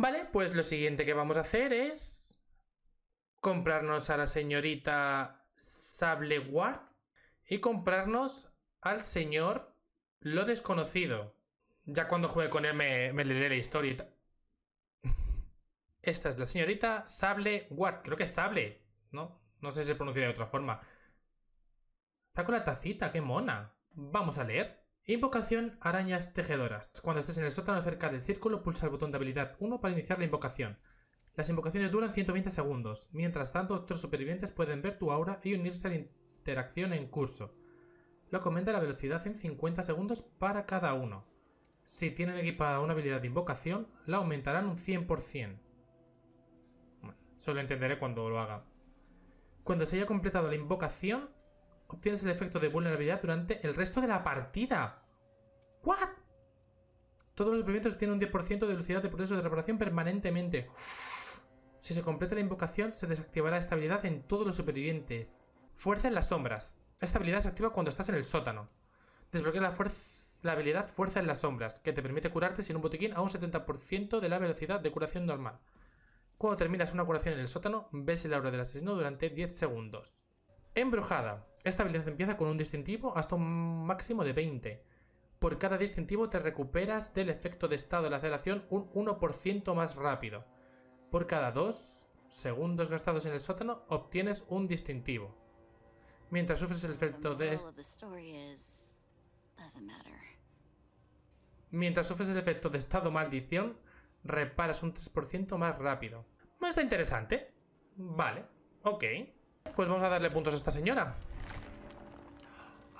Vale, pues lo siguiente que vamos a hacer es comprarnos a la señorita Sableward y comprarnos al señor Lo Desconocido. Ya cuando juegue con él me, me leeré la historia y tal. Esta es la señorita Sable Ward. Creo que es Sable, ¿no? No sé si se pronuncia de otra forma. Está con la tacita, qué mona. Vamos a leer. Invocación arañas tejedoras. Cuando estés en el sótano cerca del círculo, pulsa el botón de habilidad 1 para iniciar la invocación. Las invocaciones duran 120 segundos. Mientras tanto, otros supervivientes pueden ver tu aura y unirse a la interacción en curso. Lo comenta la velocidad en 50 segundos para cada uno. Si tienen equipada una habilidad de invocación, la aumentarán un 100%. Bueno, eso lo entenderé cuando lo haga. Cuando se haya completado la invocación, obtienes el efecto de vulnerabilidad durante el resto de la partida. ¿What? Todos los supervivientes tienen un 10% de velocidad de progreso de reparación permanentemente. Si se completa la invocación, se desactivará esta habilidad en todos los supervivientes. Fuerza en las sombras. Esta habilidad se activa cuando estás en el sótano. Desbloquea la, la habilidad Fuerza en las sombras, que te permite curarte sin un botiquín a un 70% de la velocidad de curación normal. Cuando terminas una curación en el sótano, ves el aura del asesino durante 10 segundos. Embrujada. Esta habilidad empieza con un distintivo hasta un máximo de 20. Por cada distintivo te recuperas del efecto de estado de la aceleración un 1% más rápido. Por cada 2 segundos gastados en el sótano obtienes un distintivo. Mientras sufres el efecto de... Mientras sufres el efecto de estado maldición, reparas un 3% más rápido. ¿No está interesante? Vale, ok. Pues vamos a darle puntos a esta señora.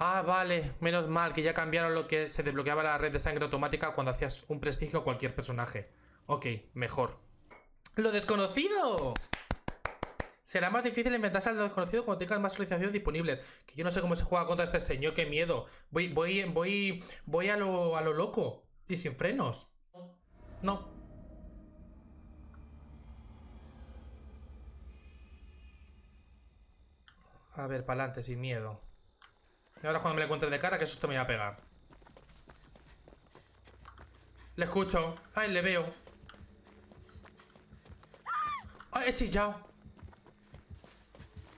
Ah, vale, menos mal que ya cambiaron lo que se desbloqueaba la red de sangre automática cuando hacías un prestigio a cualquier personaje. Ok, mejor. ¡Lo desconocido! Será más difícil inventarse al desconocido cuando tengas más solicitaciones disponibles. Que yo no sé cómo se juega contra este señor, qué miedo. Voy, voy, voy, voy a lo, a lo loco. Y sin frenos. No. A ver, para adelante, sin miedo. Y ahora cuando me le encuentre de cara, que esto me va a pegar. Le escucho. Ay, le veo. Ay, he chillado.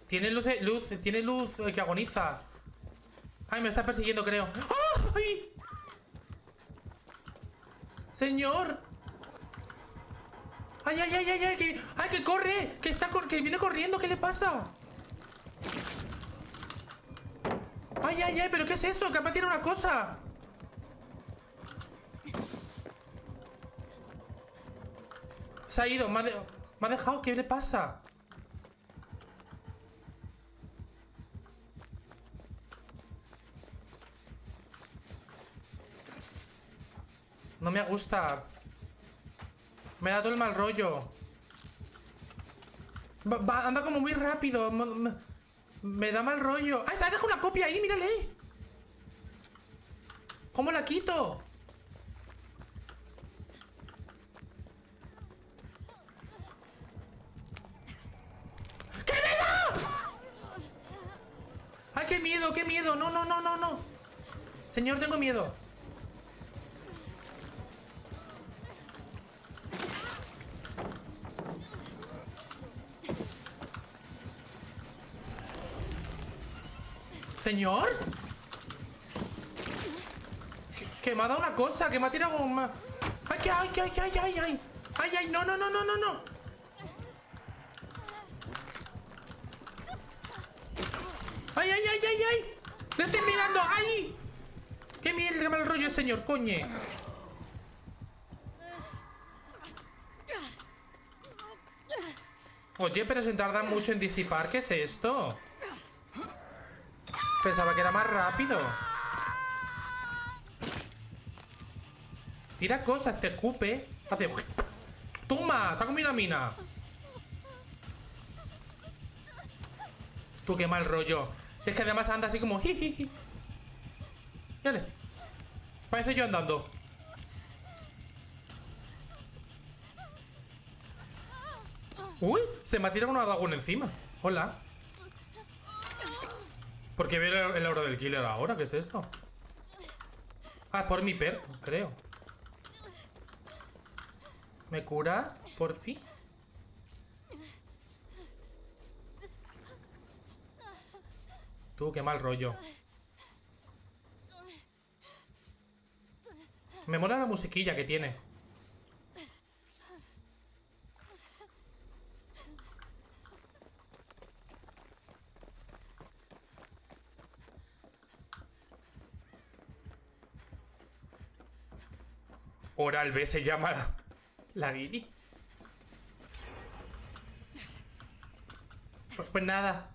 Tiene luz, luz, tiene luz que agoniza. Ay, me está persiguiendo, creo. ¡Ay! Señor. Ay, ay, ay, ay, ay, que, ay, que corre, que está, que viene corriendo, ¿qué le pasa? ¡Ay, ay, ay! ¿Pero qué es eso? ¡Que tiene una cosa! Se ha ido, me ha, me ha dejado. ¿Qué le pasa? No me gusta. Me da todo el mal rollo. Va, anda como muy rápido. Me da mal rollo. ¡Ah, dejado una copia ahí! ¡Mírale! ¿Cómo la quito? ¡Qué miedo! ¡Ay, qué miedo, qué miedo! No, no, no, no, no. Señor, tengo miedo. ¿Señor? Que, me ha dado una cosa, que me ha tirado un... ¡Ay, ay, ay, ay, ay, ay! ¡Ay, ay, ay! ¡No, no, no, no, no, no! ¡Ay, ay, ay, ay, ay! ¡Le estoy mirando! ¡Ay! ¡Qué mierda, qué mal rollo, señor! ¡Coñe! Oye, pero se tarda mucho en disipar. ¿Qué es esto? Pensaba que era más rápido. Tira cosas, te escupe. Hace... ¡Toma! ¡Está comiendo una mina! Tú, qué mal rollo. Es que además anda así como... Jijiji. Dale. Parece yo andando. Uy, se me ha tirado una dragón encima. Hola. ¿Por qué veo el aura del killer ahora? ¿Qué es esto? Ah, por mi perro, creo ¿Me curas? Por fin. Tú, qué mal rollo. Me mola la musiquilla que tiene. Oral B se llama la, la guiri. Pues, pues nada.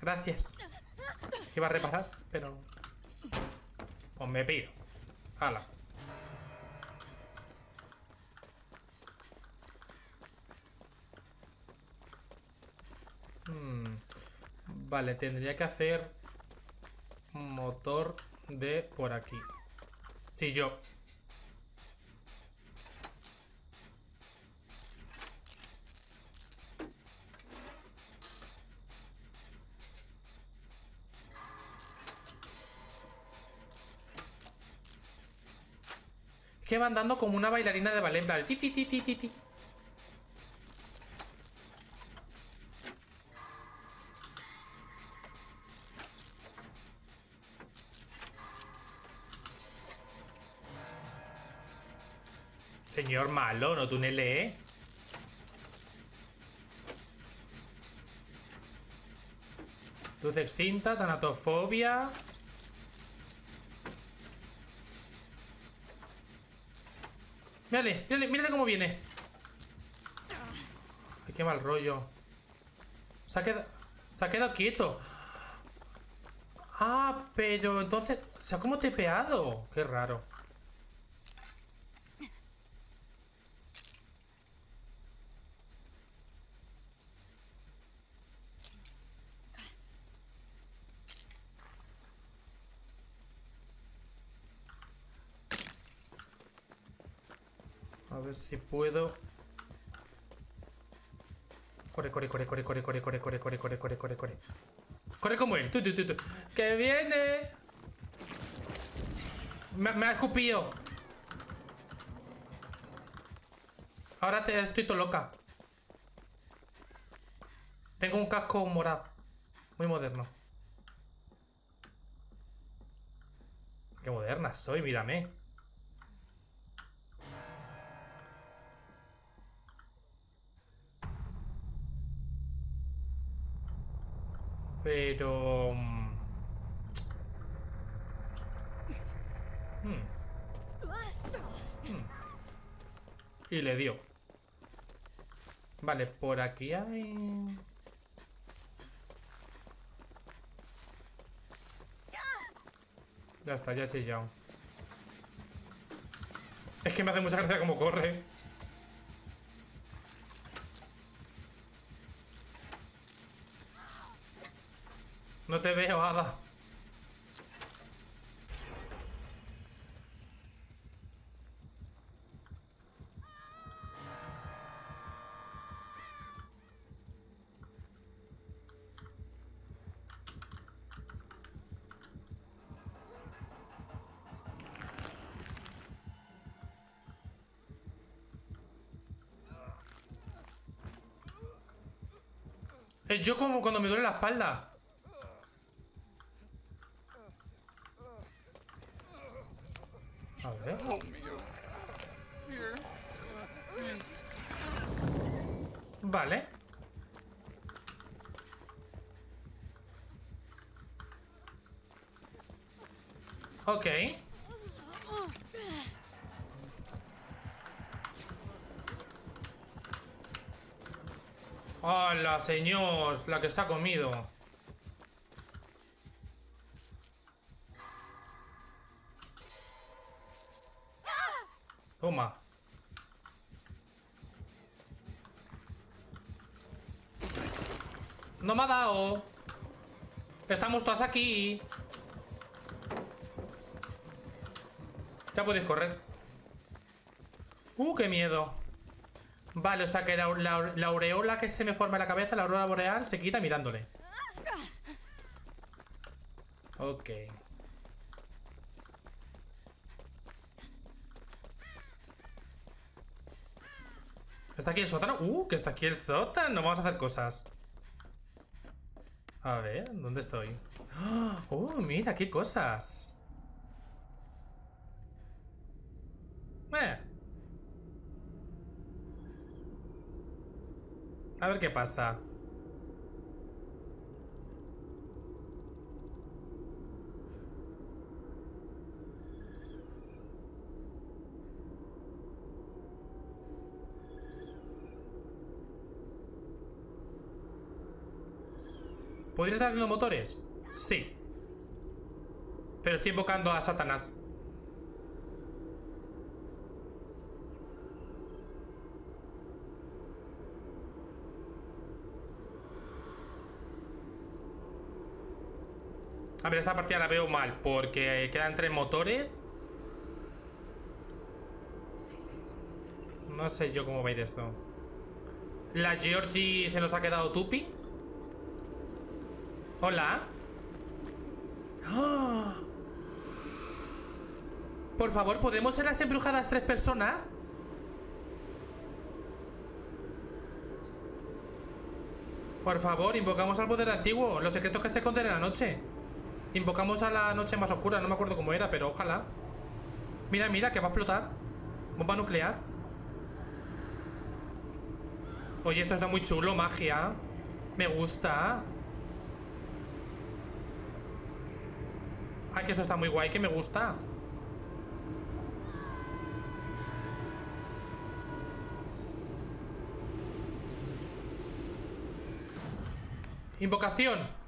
Gracias. Iba a reparar, pero... Pues me pido. Hala. Hmm. Vale, tendría que hacer motor de por aquí. Sí, yo. Va andando como una bailarina de ballet, ti, ti, ti, ti, ti, ti. Señor malo, no tunele, ¿eh? Luz extinta, tanatofobia. Mírale, mírale, mírale cómo viene. Ay, qué mal rollo. Se ha quedado, se ha quedado quieto. Ah, pero entonces se ha como tepeado. Qué raro. Si puedo. Corre, corre, corre, corre, corre, corre, corre, corre, corre, corre, corre, corre, corre. Corre como él. ¡Que viene! Me, ha escupido. Ahora estoy todo loca. Tengo un casco morado. Muy moderno. Qué moderna soy, mírame. Pero... mm, hmm. Hmm. Y le dio. Vale, por aquí hay... Ya está, ya he chillado. Es que me hace mucha gracia cómo corre. No te veo, Ada. Es yo como cuando me duele la espalda. A ver. Vale. Ok. ¡Hola, señor! La que se ha comido. Toma. No me ha dado. Estamos todas aquí. Ya podéis correr. Uh, qué miedo. Vale, o sea que la, la- la aureola que se me forma en la cabeza, la aurora boreal, se quita mirándole. Ok. ¿Está aquí el sótano? ¡Uh! Que está aquí el sótano. Vamos a hacer cosas. A ver, ¿dónde estoy? ¡Oh! Mira, qué cosas. Eh. A ver qué pasa. ¿Podría estar haciendo motores? Sí. Pero estoy invocando a Satanás. A ver, esta partida la veo mal Porque quedan tres motores. No sé yo cómo veis esto. La Georgie se nos ha quedado tupi Hola. ¡Ah! Por favor, ¿podemos ser las embrujadas tres personas? Por favor, invocamos al poder antiguo Los secretos que se esconden en la noche Invocamos a la noche más oscura No me acuerdo cómo era, pero ojalá. Mira, mira, que va a explotar. Bomba nuclear. Oye, esto está muy chulo, magia. Me gusta. Ay, que esto está muy guay, que me gusta. Invocación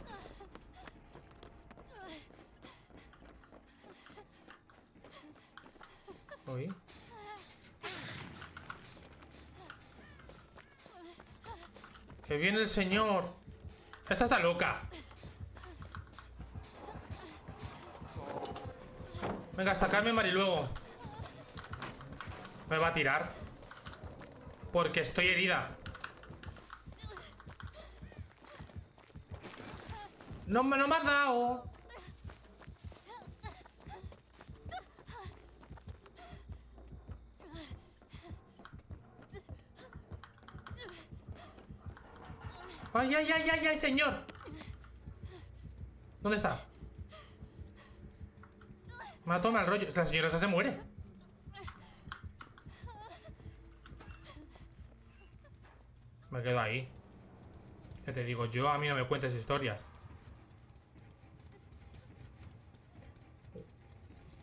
Que viene el señor. Esta está loca. Venga, hasta acá me luego. Me va a tirar. Porque estoy herida. No, no me has dado. ¡Ay, ay, ay, ay, ay, señor! ¿Dónde está? Tomado el rollo. La señora esa se muere. Me quedo ahí. Ya te digo, yo a mí no me cuentes historias.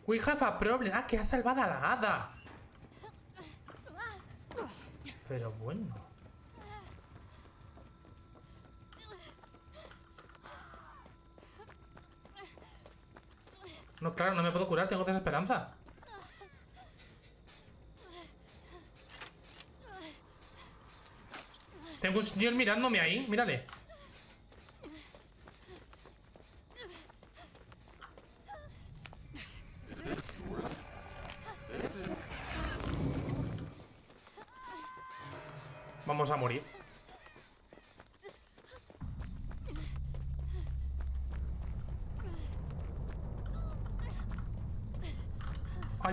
We have a problem. Ah, que ha salvado a la hada. Pero bueno. No, claro, no me puedo curar, tengo desesperanza. Tengo un señor mirándome ahí, mírale. Vamos a morir.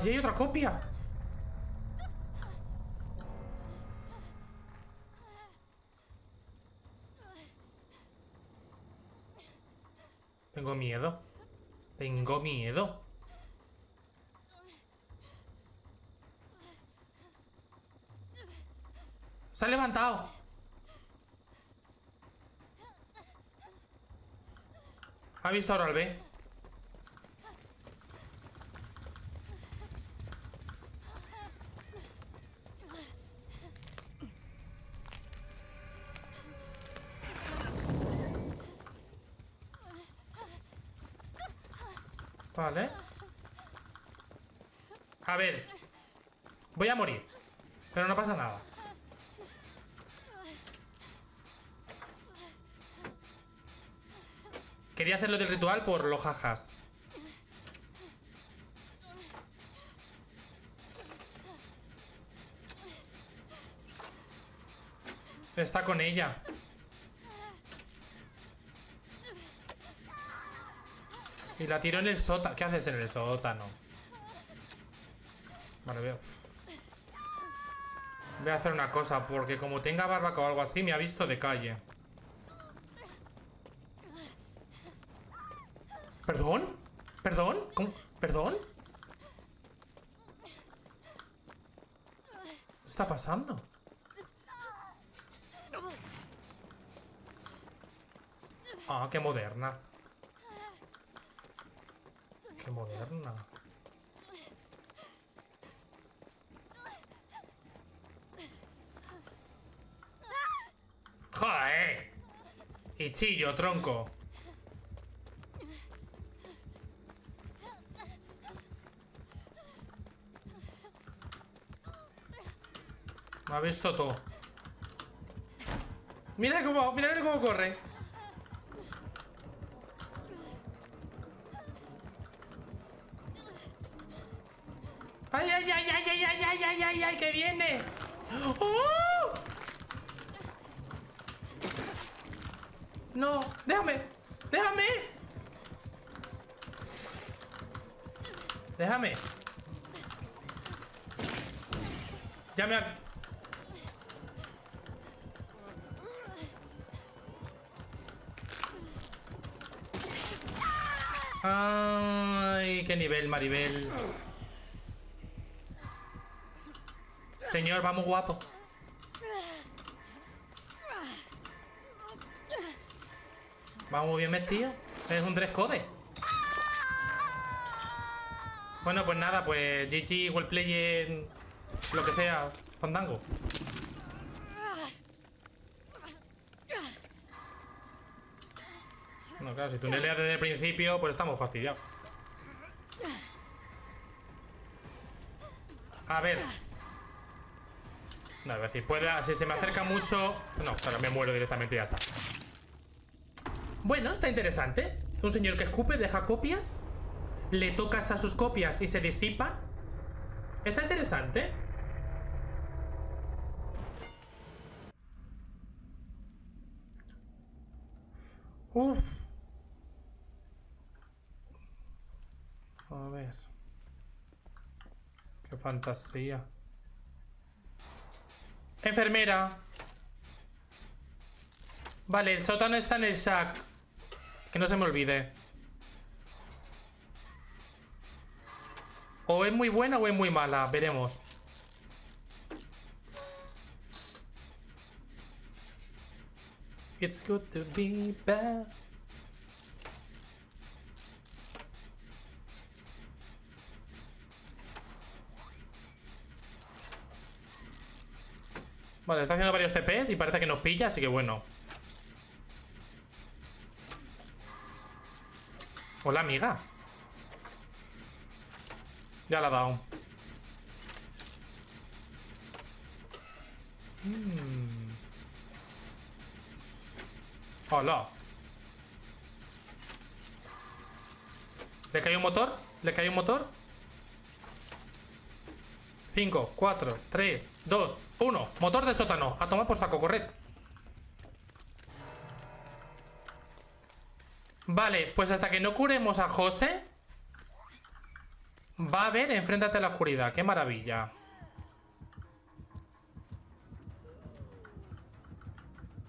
Allí hay otra copia. Tengo miedo. Tengo miedo. Se ha levantado. Ha visto ahora al B. Vale. A ver. Voy a morir. Pero no pasa nada. Quería hacerlo del ritual por los jajas. Está con ella. Y la tiro en el sótano. ¿Qué haces en el sótano? Vale, veo. Voy a hacer una cosa, porque como tenga barbacoa o algo así, me ha visto de calle. ¿Perdón? ¿Perdón? ¿Cómo? ¿Perdón? ¿Qué está pasando? Ah, qué moderna. Qué moderna. ¡Joder! Y chillo, tronco. Me ha visto todo. Mira cómo, mira cómo corre. ¡Ay, ay, ay, ay, ay, ay, ay, ay, ay, ay, que viene! ¡Oh! No, déjame, déjame. Déjame. Ya me ha... Ay, qué nivel, Maribel. Señor, vamos guapo. Vamos bien vestido. Es un dress code. Bueno, pues nada, pues GG, well lo que sea, fandango. No, claro, si tú leas desde el principio, pues estamos fastidiados. A ver. No, si puede, si se me acerca mucho... No, ahora me muero directamente y ya está. Bueno, está interesante. Un señor que escupe, deja copias. Le tocas a sus copias y se disipan. Está interesante. Uf. A ver. Qué fantasía. Enfermera. Vale, el sótano está en el sac. Que no se me olvide. O es muy buena o es muy mala. Veremos. It's good to be. Vale, está haciendo varios TPs y parece que nos pilla, así que bueno. Hola, amiga. Ya la ha dado. Mm. Hola. ¿Le cae un motor? ¿Le cae un motor? 5, 4, 3, 2, 1. Motor de sótano. A tomar por saco, corred. Vale, pues hasta que no curemos a José Va a haber Enfréntate a la oscuridad Qué maravilla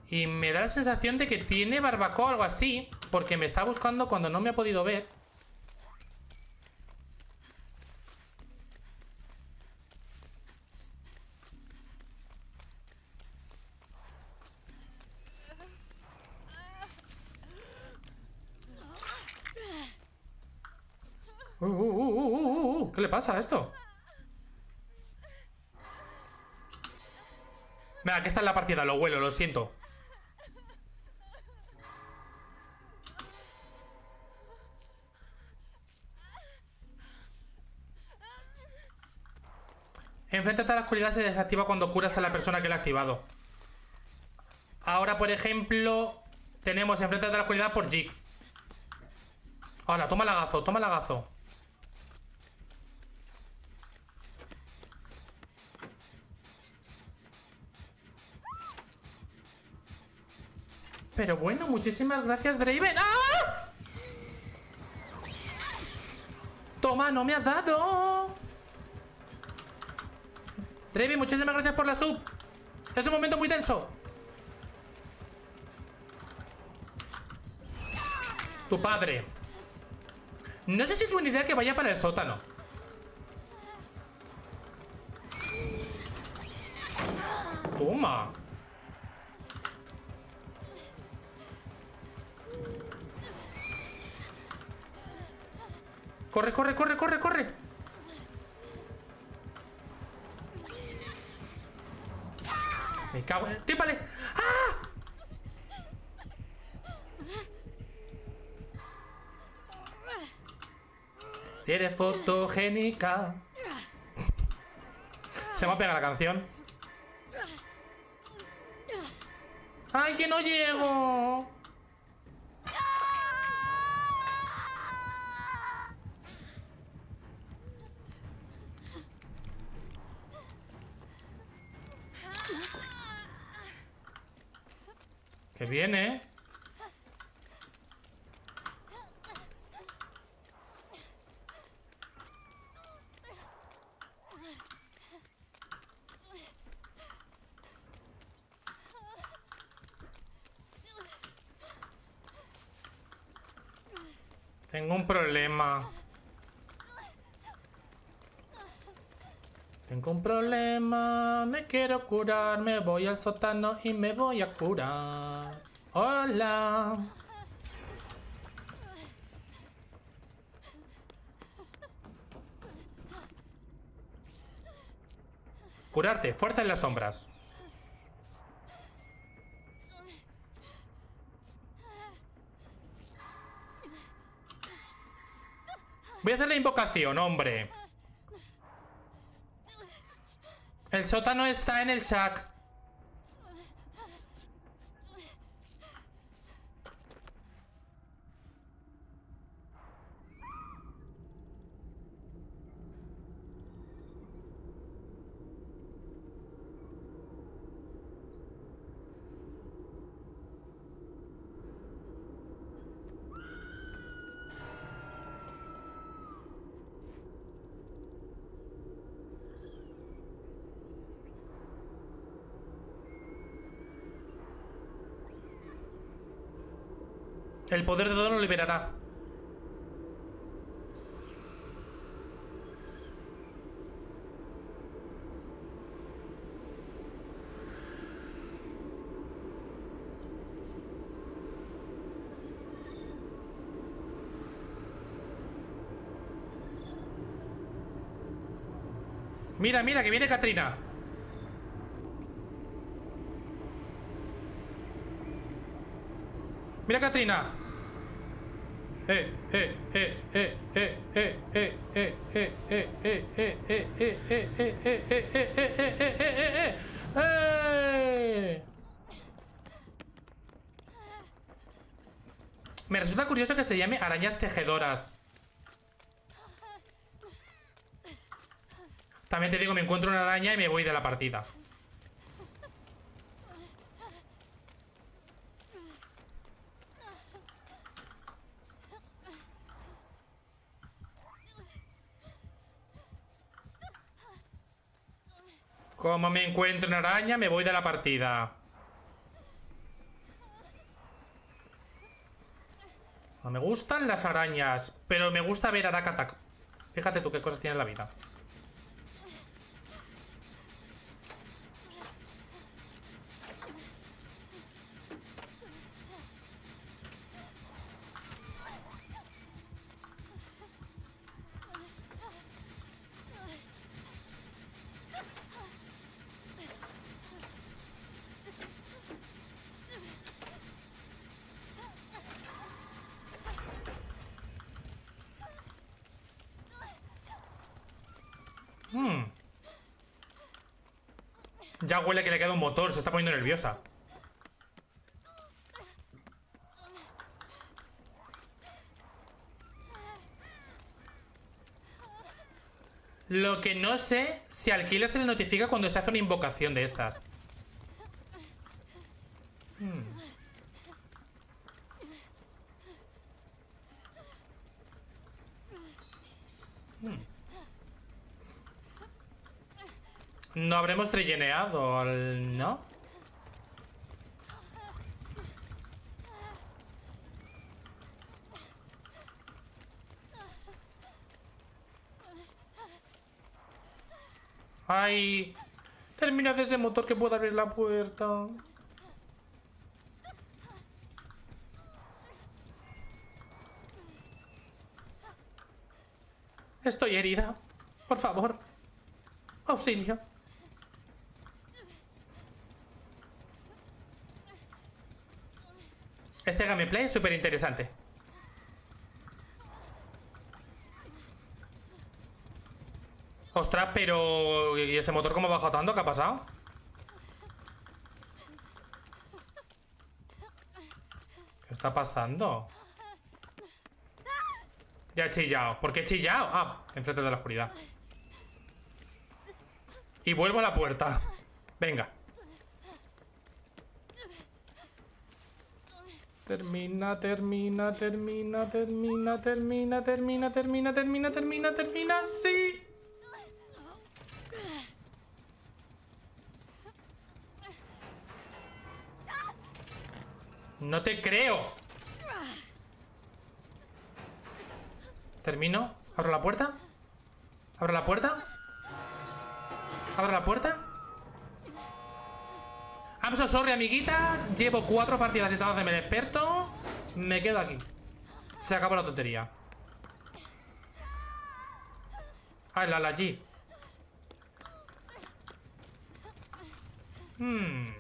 Y me da la sensación de que tiene barbacoa o algo así Porque me está buscando cuando no me ha podido ver Uh, uh, uh, ¿Qué le pasa a esto? Venga, que está en la partida, lo huelo, lo siento. Enfréntate a la oscuridad se desactiva cuando curas a la persona que lo ha activado. Ahora, por ejemplo Tenemos enfréntate a la oscuridad por Jig. Ahora, toma lagazo, toma lagazo Pero bueno, muchísimas gracias, Draven. ¡Ah! Toma, no me has dado. Trevi, muchísimas gracias por la sub. Es un momento muy tenso. Tu padre. No sé si es buena idea que vaya para el sótano. Corre, corre, corre, corre, corre. Me cago en... ¡Típale! ¡Ah! Si eres fotogénica. Se me ha pegado la canción. ¡Ay, que no llego! Que viene. Tengo un problema. Tengo un problema, me quiero curar, me voy al sótano y me voy a curar. Hola. Curarte, fuerza en las sombras. Voy a hacer la invocación, hombre. El sótano está en el shack. El poder de Don lo liberará. Mira, mira, que viene Katrina. Mira, Katrina. Eh, eh, eh, eh, eh, eh, eh, eh, eh, eh, eh, eh, eh, eh, eh, eh, eh, eh, eh, eh, eh, eh, eh. Me resulta curioso que se llame arañas tejedoras. También te digo, me encuentro una araña y me voy de la partida. Como me encuentro una araña, me voy de la partida. No me gustan las arañas, pero me gusta ver Arakatak. Fíjate tú qué cosas tiene en la vida. Hmm. Ya huele que le queda un motor, se está poniendo nerviosa. Lo que no sé si al se le notifica cuando se hace una invocación de estas. Hmm. No habremos trilleneado, ¿no? ¡Ay! Termina de ese motor que pueda abrir la puerta. Estoy herida. Por favor. Auxilio. Gameplay es súper interesante. Ostras, pero... ¿Y ese motor cómo baja tanto? ¿Qué ha pasado? ¿Qué está pasando? Ya he chillado. ¿Por qué he chillado? Ah, enfrente de la oscuridad. Y vuelvo a la puerta. Venga. Termina, termina, termina, termina, termina, termina, termina, termina, termina, termina, sí. No te creo. Termino. ¿Abro la puerta? ¿Abro la puerta? ¿Abro la puerta? I'm so sorry, amiguitas. Llevo cuatro partidas intentando hacerme el experto Me quedo aquí. Se acabó la tontería. Ah, la, la G. Hmm.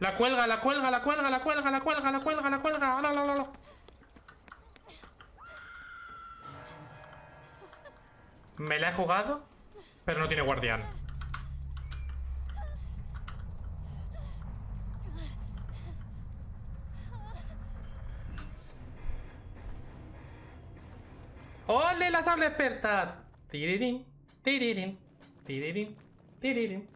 La cuelga, la cuelga, la cuelga, la cuelga, la cuelga, la cuelga, la cuelga. La, la, Me la he jugado, pero no tiene guardián. ¡Ole, la sable experta! Tirirín, tirirín, tirirín, tirirín.